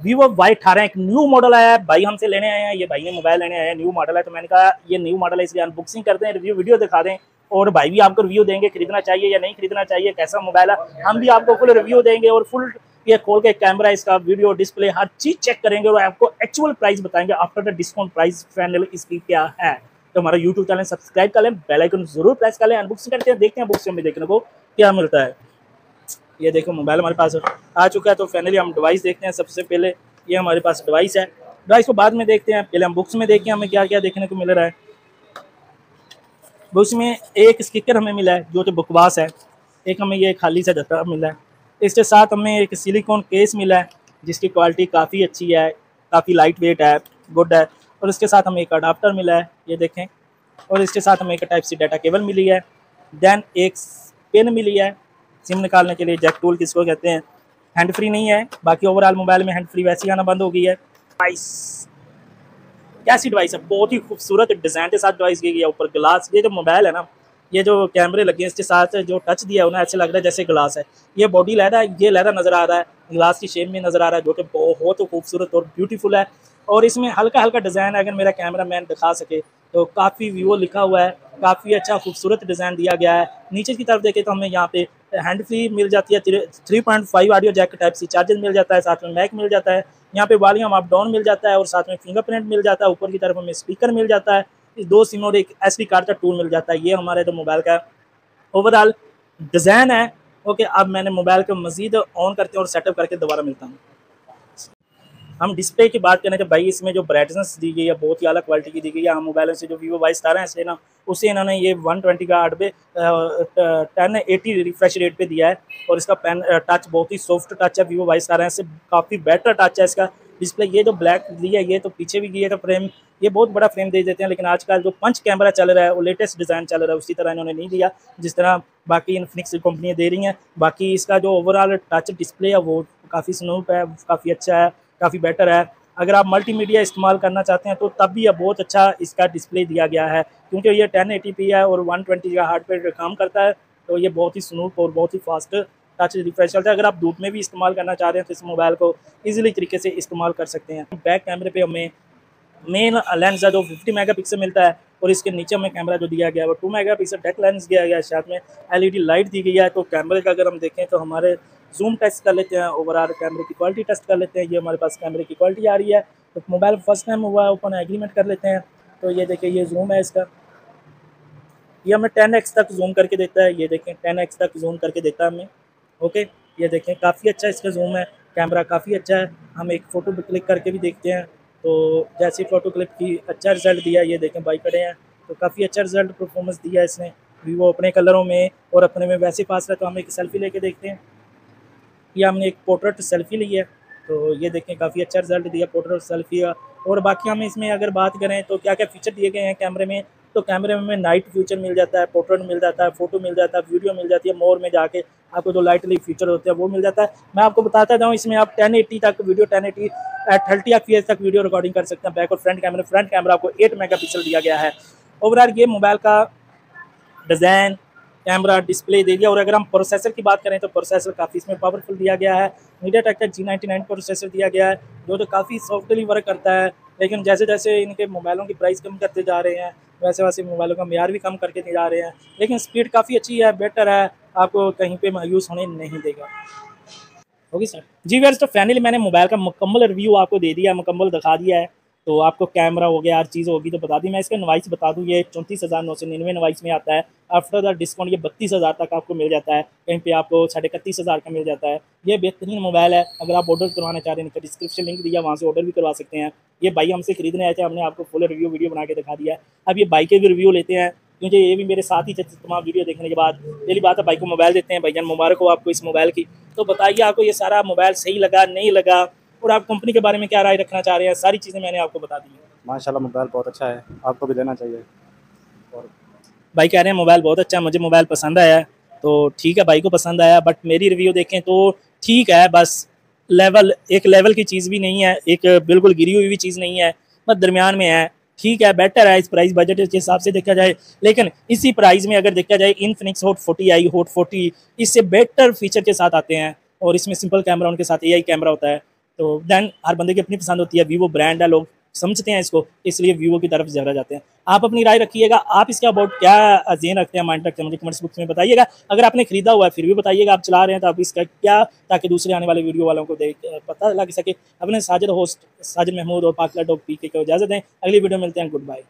Vivo Y अठारह एक new model आया है, भाई हमसे लेने आए हैं, ये भाई ने मोबाइल लेने आए हैं न्यू मॉडल है तो मैंने कहा, ये न्यू मॉडल है, इसलिए अनबॉक्सिंग करते हैं रिव्यू वीडियो दिखा दें, और भाई भी आपको रिव्यू देंगे, खरीदना चाहिए या नहीं खरीदना चाहिए, कैसा मोबाइल है, हम भी आपको फुल रिव्यू देंगे और फुल ये खोल के कैमरा इसका वीडियो डिस्प्ले हर चीज़ चेक करेंगे और आपको एक्चुअल प्राइस बताएँगे after the discount price final इसकी क्या है। तो हमारा यूट्यूब चैनल सब्सक्राइब कर लें बेल आइकन ज़रूर प्रेस कर लें अनबॉक्सिंग करते हैं, देखते हैं बुक्स में देखने को क्या मिलता है। ये देखो मोबाइल हमारे पास आ चुका है तो फाइनली हम डिवाइस देखते हैं सबसे पहले। ये हमारे पास डिवाइस है। डिवाइस को बाद में देखते हैं। पहले हम बुक्स में देखें, हमें क्या क्या देखने को मिल रहा है। बुक्स में एक स्टिकर हमें मिला है, जो कि बकवास है। एक हमें ये खाली सा दफ्तर मिला है। इसके साथ हमें एक सिलिकॉन केस मिला है, जिसकी क्वालिटी काफ़ी अच्छी है, काफ़ी लाइट वेट है गुड है। और इसके साथ हमें एक अडाप्टर मिला है, ये देखें। और इसके साथ हमें एक टाइप सी डाटा केबल मिली है। देन एक पेन मिली है। सिम निकालने के लिए जैक टूल किसको कहते हैं? हैंड फ्री नहीं है। बाकी ओवरऑल मोबाइल में हैंड फ्री वैसे आना बंद हो गई है। डिवाइस कैसी डिवाइस है? बहुत ही खूबसूरत डिज़ाइन के साथ डिवाइस की गई है। ऊपर ग्लास ये जो मोबाइल है ना, ये जो कैमरे लगे हैं, इसके साथ जो टच दिया है उन्हें ऐसे लग रहा है जैसे ग्लास है। ये बॉडी लहरा है ये लहरा नज़र आ रहा है। ग्लास की शेप में नज़र आ रहा है, जो कि बहुत खूबसूरत और ब्यूटीफुल है। और इसमें हल्का हल्का डिज़ाइन है अगर मेरा कैमरा मैन दिखा सके तो काफ़ी वीवो लिखा हुआ है। काफ़ी अच्छा खूबसूरत डिज़ाइन दिया गया है। नीचे की तरफ़ देखें तो हमें यहाँ पे हैंड फ्री मिल जाती है three point five audio jack type C charger मिल जाता है, साथ में मैक मिल जाता है। यहाँ पे वॉल्यूम अप डाउन मिल जाता है और साथ में फिंगरप्रिंट मिल जाता है, ऊपर की तरफ़ हमें स्पीकर मिल जाता है। इस दो सिम और एक एस कार्ड का टूल मिल जाता है, ये हमारे जो मोबाइल का ओवरऑल डिज़ाइन है। ओके अब मैंने मोबाइल को मज़ीद ऑन करते हैं और सेटअप करके दोबारा मिलता हूँ। हम डिस्प्ले की बात करें तो भाई इसमें जो ब्राइटनेस दी गई है, बहुत ही अलग क्वालिटी की दी गई है। हम मोबाइल से जो वीवो वाई स्टार है ना, उसे इन्होंने ये 120 का आठ पे टेन एटी रिफ्रेश रेट पे दिया है। और इसका पेन टच बहुत ही सॉफ्ट टच है वीवो वाई स्टार है, इससे काफ़ी बेटर टच है इसका। डिस्प्ले ये जो ब्लैक है, ये तो पीछे भी गया था फ्रेम ये बहुत बड़ा फ्रेम दे देते हैं, लेकिन आजकल जो पंच कैमरा चल रहा है, वो लेटेस्ट डिज़ाइन चल रहा है, उसी तरह इन्होंने नहीं दिया। जिस तरह बाकी इनफिनिक्स कंपनियाँ दे रही हैं, बाकी इसका जो ओवरऑल टच डिस्प्ले है, वो काफ़ी स्नूप है, काफ़ी अच्छा है। काफ़ी बेटर है। अगर आप मल्टीमीडिया इस्तेमाल करना चाहते हैं तो तब भी यह बहुत अच्छा इसका डिस्प्ले दिया गया है, क्योंकि ये टेन है और वन ट्वेंटी का हार्ड पेड काम करता है तो ये बहुत ही स्मूथ और बहुत ही फास्ट टच रिफ्रेश चलता है। अगर आप धूप में भी इस्तेमाल करना चाह रहे हैं तो इस मोबाइल को ईजिली तरीके से इस्तेमाल कर सकते हैं। बैक कैमरे पर हमें मेन लेंस है जो 50 मेगापिक्सल मिलता है और इसके नीचे हमें कैमरा जो दिया गया है, वो टू मेगापिक्सल डेक लेंस दिया गया है, साथ में एलईडी लाइट दी गई है। तो कैमरे का अगर हम देखें तो हमारे जूम टेस्ट कर लेते हैं ओवरऑल कैमरे की क्वालिटी टेस्ट कर लेते हैं। ये हमारे पास कैमरे की क्वालिटी आ रही है। तो मोबाइल फ़र्स्ट टाइम हुआ है ओपन एग्रीमेंट कर लेते हैं। तो ये देखिए, ये जूम है इसका। ये हमें टेन एक्स तक जूम करके देता है। ये देखें टेन एक्स तक जूम करके देता है हमें। ओके ये देखें, काफ़ी अच्छा इसका जूम है। कैमरा काफ़ी अच्छा है। हम एक फ़ोटो क्लिक करके भी देखते हैं। तो जैसी फ़ोटो क्लिप की अच्छा रिज़ल्ट दिया, ये देखें बाइक खड़े हैं तो काफ़ी अच्छा रिज़ल्ट परफॉर्मेंस दिया इसने। वीवो अपने कलरों में और अपने में वैसे पास रहा तो हम एक सेल्फ़ी लेके देखते हैं। ये हमने एक पोर्ट्रेट सेल्फ़ी ली है तो ये देखें काफ़ी अच्छा रिज़ल्ट दिया पोर्ट्रेट सेल्फ़ी का और बाकी हम इसमें अगर बात करें तो क्या क्या फीचर दिए गए हैं कैमरे में? तो कैमरे में नाइट फ्यूचर मिल जाता है पोर्ट्रेट मिल जाता है फ़ोटो मिल जाता है वीडियो मिल जाती है मोर में जाके आपको जो लाइट लाइटली फीचर होते हैं वो मिल जाता है। मैं आपको बताता जाऊँ, इसमें आप टेन एट्टी तक video ten eighty thirty F तक वीडियो रिकॉर्डिंग कर सकते हैं बैक और फ्रंट कैमरा फ्रंट कैमरा आपको एट मेगा दिया गया है। ओवरऑल ये मोबाइल का डिज़ाइन कैमरा डिस्प्ले दे दिया। और अगर हम प्रोसेसर की बात करें तो प्रोसेसर काफ़ी इसमें पावरफुल दिया गया है। मीडिया टेक का जी नाइन्टी नाइन प्रोसेसर दिया गया है, जो तो काफ़ी सॉफ्टली वर्क करता है। लेकिन जैसे जैसे इनके मोबाइलों की प्राइस कम करते जा रहे हैं, वैसे वैसे मोबाइलों का मैार भी कम करके जा रहे हैं, लेकिन स्पीड काफ़ी अच्छी है, बेटर है, आपको कहीं पर मायूस होने नहीं देगा। ओके सर जी वैसे तो फाइनली मैंने मोबाइल का मुकम्मल रिव्यू आपको दे दिया मुकम्मल दिखा दिया है। तो आपको कैमरा हो गया, हर चीज़ होगी तो बता दी, मैं इसका नवाइस बता दूँ, ये चौंतीस हज़ार नौ सौ निन्यानवे नवाइस में आता है। आफ्टर द डिस्काउंट ये बत्तीस हज़ार तक आपको मिल जाता है। कहीं पे आपको साढ़े इकतीस हज़ार का मिल जाता है। ये बेहतरीन मोबाइल है, अगर आप ऑर्डर करवाना चाह रहे हैं तो डिस्क्रिप्शन लिंक दिया, वहाँ से ऑर्डर भी करवा सकते हैं। ये बाइक हमसे खरीदने आए थे, हमने आपको फुल रिव्यू वीडियो बना के दिखा दिया है। अब ये बाइक के भी रिव्यू लेते हैं, क्योंकि ये भी मेरे साथ ही थे, तमाम वीडियो देखने के बाद। पहली बात है, भाई को मोबाइल देते हैं भाईजान मुबारक हो आपको इस मोबाइल की। तो बताइए, आपको ये सारा मोबाइल सही लगा, नहीं लगा? और आप कंपनी के बारे में क्या राय रखना चाह रहे हैं? सारी चीज़ें मैंने आपको बता दी है। माशाल्लाह मोबाइल बहुत अच्छा है। आपको भी लेना चाहिए। और भाई कह रहे हैं मोबाइल बहुत अच्छा है मुझे मोबाइल पसंद आया तो ठीक है भाई को पसंद आया बट मेरी रिव्यू देखें तो ठीक है बस लेवल एक लेवल की चीज़ भी नहीं है एक बिल्कुल गिरी हुई भी चीज़ नहीं है बस दरमियान में है। ठीक है बेटर है इस प्राइस बजट के हिसाब से देखा जाए। लेकिन इसी प्राइस में अगर देखा जाए Infinix hot forty I hot forty इससे बेटर फीचर के साथ आते हैं। और इसमें सिंपल कैमरा उनके साथ ए कैमरा होता है। तो दैन हर बंदे की अपनी पसंद होती है वीवो ब्रांड है, लोग समझते हैं इसको, इसलिए वीवो की तरफ़ ज़्यादा जाते हैं। आप अपनी राय रखिएगा, आप इसके अबाउट क्या जेन रखते हैं माइंड रखते हैं, मुझे कमेंट्स बुक्स में बताइएगा। अगर आपने खरीदा हुआ है, फिर भी बताइएगा, आप चला रहे हैं तो आप इसका क्या, ताकि दूसरे आने वाले वीडियो वालों को देख पता लग सके। अपने साजिद होस्ट, साजिद महमूद और पाकला डॉग पी के इजाज़त दें। अगली वीडियो मिलते हैं गुड बाय